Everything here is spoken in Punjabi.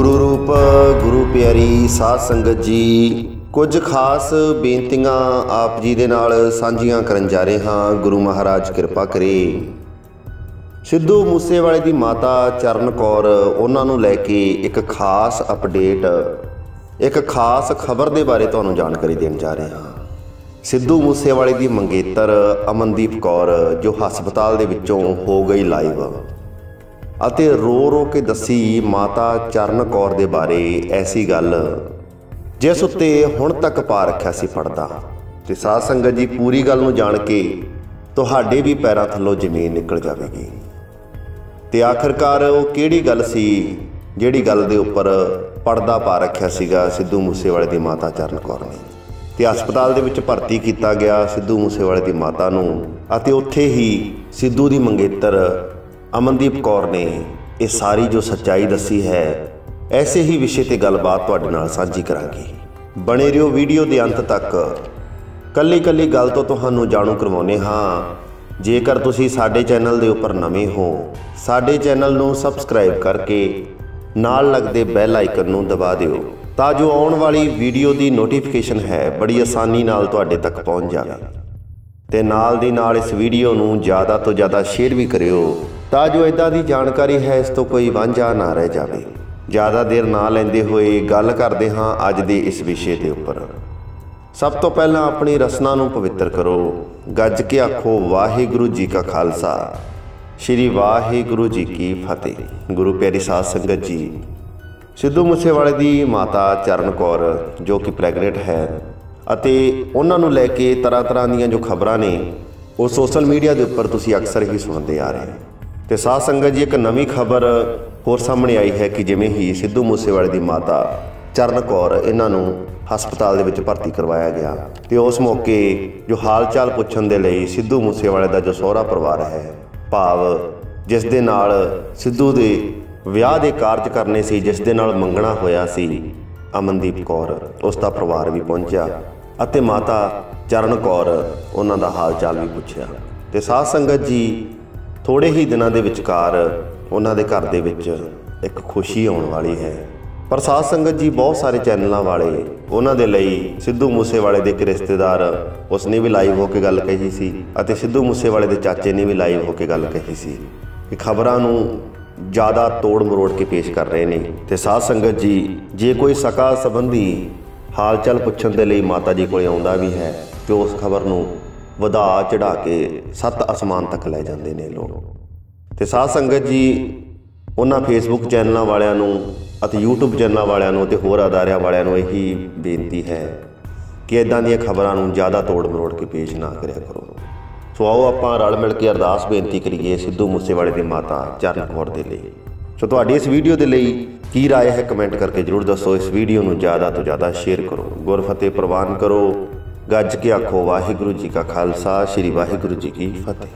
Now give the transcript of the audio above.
ਗੁਰੂ ਰੂਪ, ਗੁਰੂ ਪਿਆਰੀ ਸਾਧ ਸੰਗਤ ਜੀ, ਕੁਝ ਖਾਸ ਬੇਨਤੀਆਂ ਆਪ ਜੀ ਦੇ ਨਾਲ ਸਾਂਝੀਆਂ ਕਰਨ ਜਾ ਰਹੇ ਹਾਂ। ਗੁਰੂ ਮਹਾਰਾਜ ਕਿਰਪਾ ਕਰੇ। ਸਿੱਧੂ ਮੂਸੇਵਾਲੇ ਦੀ ਮਾਤਾ ਚਰਨ ਕੌਰ, ਉਹਨਾਂ ਨੂੰ ਲੈ ਕੇ ਇੱਕ ਖਾਸ ਅਪਡੇਟ ਇੱਕ ਖਾਸ ਖਬਰ ਦੇ ਬਾਰੇ ਤੁਹਾਨੂੰ ਜਾਣਕਾਰੀ ਦੇਣ ਜਾ ਰਹੇ ਹਾਂ। ਸਿੱਧੂ ਮੂਸੇਵਾਲੇ ਦੀ ਮੰਗੇਤਰ ਅਮਨਦੀਪ ਕੌਰ, ਜੋ ਹਸਪਤਾਲ ਦੇ ਵਿੱਚੋਂ ਹੋ ਗਈ ਲਾਈਵ ਅਤੇ ਰੋ ਰੋ ਕੇ ਦੱਸੀ ਮਾਤਾ ਚਰਨ ਕੌਰ ਦੇ ਬਾਰੇ ਐਸੀ ਗੱਲ, ਜਿਸ ਉੱਤੇ ਹੁਣ ਤੱਕ ਪਾ ਰੱਖਿਆ ਸੀ ਪੜਦਾ ਤੇ ਸਾਧ ਸੰਗਤ ਜੀ, ਪੂਰੀ ਗੱਲ ਨੂੰ ਜਾਣ ਕੇ ਤੁਹਾਡੇ ਵੀ ਪੈਰਾਂ ਥੱਲੋਂ ਜ਼ਮੀਨ ਨਿਕਲ ਜਾਵੇਗੀ। ਤੇ ਆਖਰਕਾਰ ਉਹ ਕਿਹੜੀ ਗੱਲ ਸੀ, ਜਿਹੜੀ ਗੱਲ ਦੇ ਉੱਪਰ ਪਰਦਾ ਪਾ ਰੱਖਿਆ ਸੀਗਾ ਸਿੱਧੂ ਮੂਸੇਵਾਲੇ ਦੀ ਮਾਤਾ ਚਰਨ ਕੌਰ ਨੇ? ਤੇ ਹਸਪਤਾਲ ਦੇ ਵਿੱਚ ਭਰਤੀ ਕੀਤਾ ਗਿਆ ਸਿੱਧੂ ਮੂਸੇਵਾਲੇ ਦੀ ਮਾਤਾ ਨੂੰ, ਅਤੇ ਉੱਥੇ ਹੀ ਸਿੱਧੂ ਦੀ ਮੰਗੇਤਰ ਅਮਨਦੀਪ ਕੌਰ ਨੇ ਇਹ ਸਾਰੀ ਜੋ ਸੱਚਾਈ ਦੱਸੀ ਹੈ, ਐਸੇ ਹੀ ਵਿਸ਼ੇ ਤੇ ਗੱਲਬਾਤ ਤੁਹਾਡੇ ਨਾਲ ਸਾਂਝੀ ਕਰਾਂਗੇ। ਬਣੇ ਰਹੋ ਵੀਡੀਓ ਦੇ ਅੰਤ ਤੱਕ। ਕੱਲੀ ਕੱਲੀ ਗੱਲ ਤੋਂ ਤੁਹਾਨੂੰ ਜਾਣੂ ਕਰਵਾਉਨੇ ਹਾਂ। ਜੇਕਰ ਤੁਸੀਂ ਸਾਡੇ ਚੈਨਲ ਦੇ ਉੱਪਰ ਨਵੇਂ ਹੋ, ਸਾਡੇ ਚੈਨਲ ਨੂੰ ਸਬਸਕ੍ਰਾਈਬ ਕਰਕੇ ਨਾਲ ਲੱਗਦੇ ਬੈਲ ਆਈਕਨ ਨੂੰ ਦਬਾ ਦਿਓ, ਤਾਂ ਜੋ ਆਉਣ ਵਾਲੀ ਵੀਡੀਓ ਦੀ ਨੋਟੀਫਿਕੇਸ਼ਨ ਹੈ, ਬੜੀ ਆਸਾਨੀ ਨਾਲ ਤੁਹਾਡੇ ਤੱਕ ਪਹੁੰਚ ਜਾਵੇ। ਤੇ ਨਾਲ ਦੀ ਨਾਲ ਇਸ ਵੀਡੀਓ ਨੂੰ ਜ਼ਿਆਦਾ ਤੋਂ ਜ਼ਿਆਦਾ ਸ਼ੇਅਰ ਵੀ ਕਰਿਓ ਤਾਂ ਜੋ ਇਦਾਂ ਦੀ ਜਾਣਕਾਰੀ ਹੈ ਇਸ ਤੋਂ ਕੋਈ ਵਾਂਝਾ ਨਾ ਰਹਿ ਜਾਵੇ। ਜ਼ਿਆਦਾ ਦੇਰ ਨਾ ਲੈਂਦੇ ਹੋਏ ਗੱਲ ਕਰਦੇ ਹਾਂ ਅੱਜ ਦੇ ਇਸ ਵਿਸ਼ੇ ਦੇ ਉੱਪਰ। ਸਭ ਤੋਂ ਪਹਿਲਾਂ ਆਪਣੀ ਰਸਨਾ ਨੂੰ ਪਵਿੱਤਰ ਕਰੋ। ਗੱਜ ਕੇ ਆਖੋ, ਵਾਹਿਗੁਰੂ ਜੀ ਕਾ ਖਾਲਸਾ। ਸ੍ਰੀ ਵਾਹਿਗੁਰੂ ਜੀ ਕੀ ਫਤਿਹ। ਗੁਰੂ ਪਿਆਰੀ ਸਾਧ ਸੰਗਤ ਜੀ, ਸਿੱਧੂ ਮੂਸੇਵਾਲੇ ਦੀ ਮਾਤਾ ਚਰਨ ਕੌਰ, ਜੋ ਕਿ ਪ੍ਰੈਗਨੈਂਟ ਹੈ ਅਤੇ ਉਹਨਾਂ ਨੂੰ ਲੈ ਕੇ ਤਰ੍ਹਾਂ ਤਰ੍ਹਾਂ ਦੀਆਂ ਜੋ ਖਬਰਾਂ ਨੇ, ਉਹ ਸੋਸ਼ਲ ਮੀਡੀਆ ਦੇ ਉੱਪਰ ਤੁਸੀਂ ਅਕਸਰ ਹੀ ਸੁਣਦੇ ਆ ਰਹੇ ਹੋ। ਤੇ ਸਾਧ ਸੰਗਤ ਜੀ, ਇੱਕ ਨਵੀਂ ਖਬਰ ਹੋਰ ਸਾਹਮਣੇ ਆਈ ਹੈ ਕਿ ਜਿਵੇਂ ਹੀ ਸਿੱਧੂ ਮੂਸੇਵਾਲੇ ਦੀ ਮਾਤਾ ਚਰਨ ਕੌਰ ਇਹਨਾਂ ਨੂੰ ਹਸਪਤਾਲ ਦੇ ਵਿੱਚ ਭਰਤੀ ਕਰਵਾਇਆ ਗਿਆ ਤੇ ਉਸ ਮੌਕੇ ਜੋ ਹਾਲ ਚਾਲ ਪੁੱਛਣ ਦੇ ਲਈ ਸਿੱਧੂ ਮੂਸੇਵਾਲੇ ਦਾ ਜੋ ਸਹੁਰਾ ਪਰਿਵਾਰ ਹੈ, ਭਾਵ ਜਿਸ ਦੇ ਨਾਲ ਸਿੱਧੂ ਦੇ ਵਿਆਹ ਦੇ ਕਾਰਜ ਕਰਨੇ ਸੀ, ਜਿਸ ਦੇ ਨਾਲ ਮੰਗਣਾ ਹੋਇਆ ਸੀ ਅਮਨਦੀਪ ਕੌਰ, ਉਸ ਦਾ ਪਰਿਵਾਰ ਵੀ ਪਹੁੰਚਿਆ ਅਤੇ ਮਾਤਾ ਚਰਨ ਕੌਰ ਉਹਨਾਂ ਦਾ ਹਾਲ ਚਾਲ ਵੀ ਪੁੱਛਿਆ। ਤੇ ਸਾਧ ਸੰਗਤ ਜੀ ਥੋੜੇ ਹੀ ਦਿਨਾਂ ਦੇ ਵਿਚਕਾਰ ਉਹਨਾਂ ਦੇ ਘਰ ਦੇ ਵਿੱਚ ਇੱਕ ਖੁਸ਼ੀ ਆਉਣ ਵਾਲੀ ਹੈ। ਪਰ ਸਾਧ ਸੰਗਤ ਜੀ ਬਹੁਤ ਸਾਰੇ ਚੈਨਲਾਂ ਵਾਲੇ ਉਹਨਾਂ ਦੇ ਲਈ ਸਿੱਧੂ ਮੂਸੇਵਾਲੇ ਦੇ ਇੱਕ ਰਿਸ਼ਤੇਦਾਰ ਉਸਨੇ ਵੀ ਲਾਈਵ ਹੋ ਕੇ ਗੱਲ ਕਹੀ ਸੀ ਅਤੇ ਸਿੱਧੂ ਮੂਸੇਵਾਲੇ ਦੇ ਚਾਚੇ ਨੇ ਵੀ ਲਾਈਵ ਹੋ ਕੇ ਗੱਲ ਕਹੀ ਸੀ ਕਿ ਖਬਰਾਂ ਨੂੰ ਜ਼ਿਆਦਾ ਤੋੜ ਮਰੋੜ ਕੇ ਪੇਸ਼ ਕਰ ਰਹੇ ਨੇ। ਤੇ ਸਾਧ ਸੰਗਤ ਜੀ, ਜੇ ਕੋਈ ਸਕਾ ਸੰਬੰਧੀ ਹਾਲ ਚਾਲ ਪੁੱਛਣ ਦੇ ਲਈ ਮਾਤਾ ਜੀ ਕੋਲੇ ਆਉਂਦਾ ਵੀ ਹੈ, ਤੇ ਉਸ ਖਬਰ ਨੂੰ ਵਧਾ ਚੜਾ ਕੇ ਸੱਤ ਅਸਮਾਨ ਤੱਕ ਲੈ ਜਾਂਦੇ ਨੇ ਲੋਕ। ਤੇ ਸਾਧ ਸੰਗਤ ਜੀ, ਉਹਨਾਂ ਫੇਸਬੁੱਕ ਚੈਨਲਾਂ ਵਾਲਿਆਂ ਨੂੰ ਅਤੇ YouTube ਚੈਨਲਾਂ ਵਾਲਿਆਂ ਨੂੰ ਅਤੇ ਹੋਰ ਅਦਾਰਿਆਂ ਵਾਲਿਆਂ ਨੂੰ ਇਹੀ ਬੇਨਤੀ ਹੈ ਕਿ ਇਦਾਂ ਦੀਆਂ ਖਬਰਾਂ ਨੂੰ ਜ਼ਿਆਦਾ ਤੋੜ ਮਰੋੜ ਕੇ ਪੇਸ਼ ਨਾ ਕਰਿਆ ਕਰੋ। ਸੋ ਆਓ ਆਪਾਂ ਰਲ ਮਿਲ ਕੇ ਅਰਦਾਸ ਬੇਨਤੀ ਕਰੀਏ ਸਿੱਧੂ ਮੂਸੇਵਾਲੇ ਦੀ ਮਾਤਾ ਚਰਨ ਕੌਰ ਦੇ ਲਈ ਸੋ ਤੁਹਾਡੀ ਇਸ ਵੀਡੀਓ ਦੇ ਲਈ ਕੀ رائے ਹੈ ਕਮੈਂਟ ਕਰਕੇ ਜਰੂਰ ਦੱਸੋ ਇਸ ਵੀਡੀਓ ਨੂੰ ਜ਼ਿਆਦਾ ਤੋਂ ਜ਼ਿਆਦਾ ਸ਼ੇਅਰ ਕਰੋ ਗੁਰਫਤਿਹ ਪ੍ਰਵਾਨ ਕਰੋ ਗੱਜ ਕੇ ਆਖੋ ਵਾਹਿਗੁਰੂ ਜੀ ਕਾ ਖਾਲਸਾ ਸ੍ਰੀ ਵਾਹਿਗੁਰੂ ਜੀ ਕੀ ਫਤਿਹ